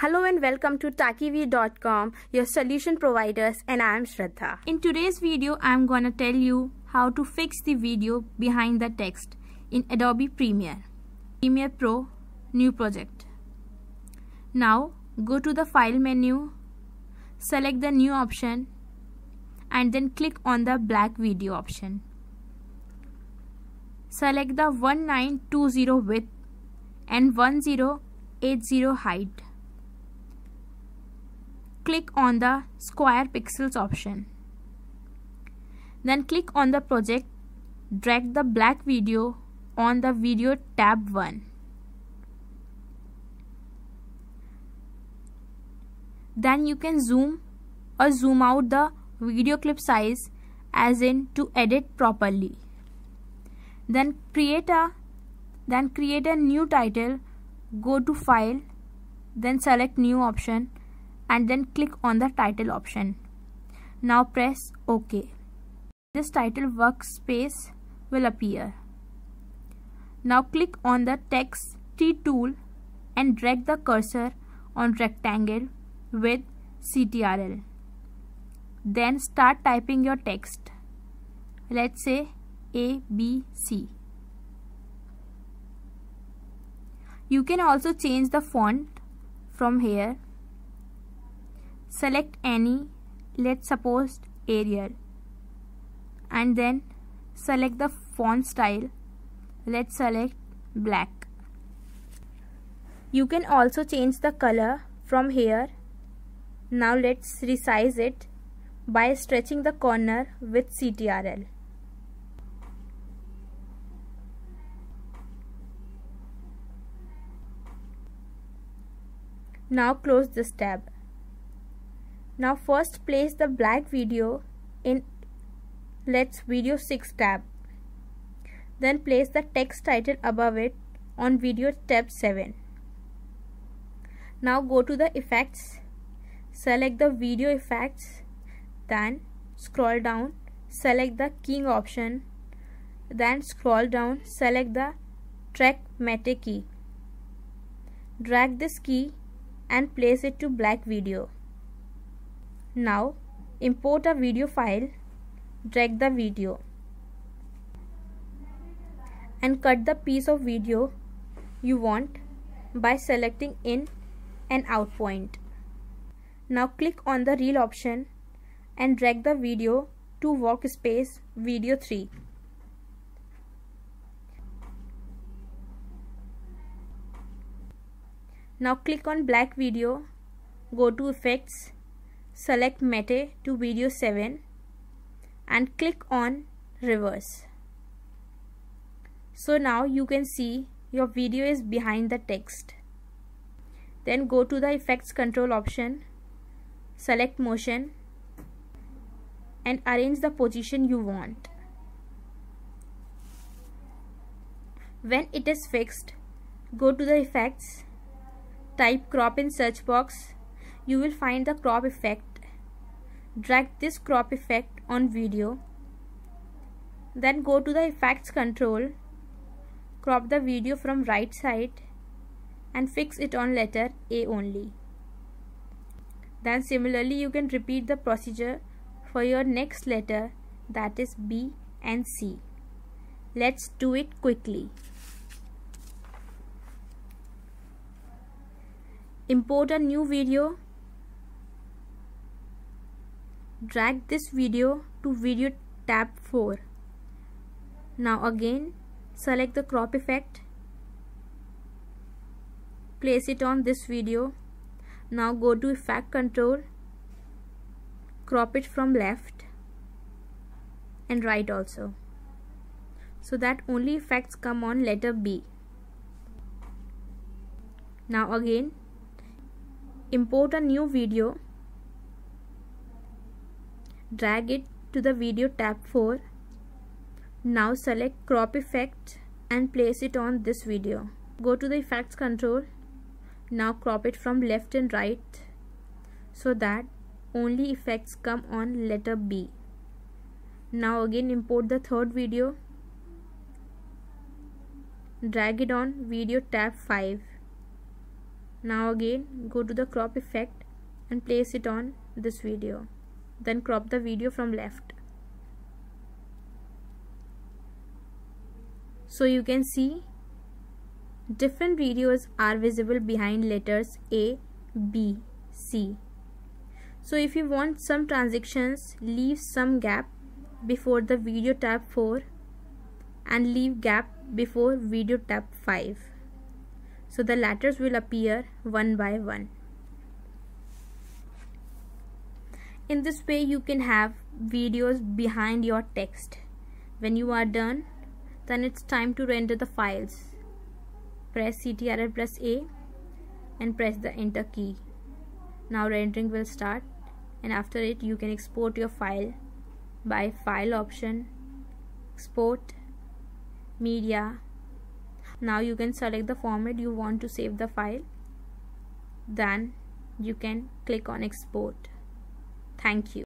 Hello and welcome to Techyv.com, your solution providers, and I am Shraddha. In today's video, I am gonna tell you how to fix the video behind the text in Adobe Premiere. Premiere Pro, new project. Now, go to the File menu, select the new option, and then click on the black video option. Select the 1920 width and 1080 height click on the square pixels option. Then click on the project, drag the black video on the video tab 1. Then you can zoom or zoom out the video clip size as in to edit properly. Then create a then create a new title, go to file, then select new option and then click on the title option. Now press OK. This title workspace will appear. Now click on the text T tool and drag the cursor on rectangle with CTRL. Then start typing your text. Let's say A, B, C. You can also change the font from here select any let's suppose Arial and then select the font style. Let's select black. You can also change the color from here. Now let's resize it by stretching the corner with CTRL now close this tab now first place the black video in Let's Video 6 tab. Then place the text title above it on Video tab 7. Now go to the effects, select the video effects, then scroll down, select the keying option, then scroll down, select the track matte key. Drag this key and place it to black video. Now import a video file, drag the video and cut the piece of video you want by selecting in and out point. Now click on the reel option and drag the video to workspace video 3. Now click on black video, go to effects select Matte to video 7 and click on reverse. So now you can see your video is behind the text. Then go to the effects control option, select motion and arrange the position you want. When it is fixed, go to the effects, type crop in search box you will find the crop effect. Drag this crop effect on video. Then go to the effects control. Crop the video from right side and fix it on letter A only. Then similarly you can repeat the procedure for your next letter that is B and C. Let's do it quickly. Import a new video drag this video to video tab 4 now again select the crop effect place it on this video. Now go to effect control crop it from left and right also. So that only effects come on letter B. Now again import a new video drag it to the video tab 4 now select crop effect and place it on this video. Go to the effects control. Now crop it from left and right so that only effects come on letter B. Now again import the third video. Drag it on video tab 5 now again go to the crop effect and place it on this video then crop the video from left so you can see different videos are visible behind letters A, B, C. So if you want some transitions, leave some gap before the video tab 4 and leave gap before video tab 5. So the letters will appear one by one. In this way you can have videos behind your text. When you are done, then it's time to render the files. Press CTRL plus A and press the enter key. Now rendering will start and after it you can export your file by file option, export, media. Now you can select the format you want to save the file. Then you can click on export. Thank you.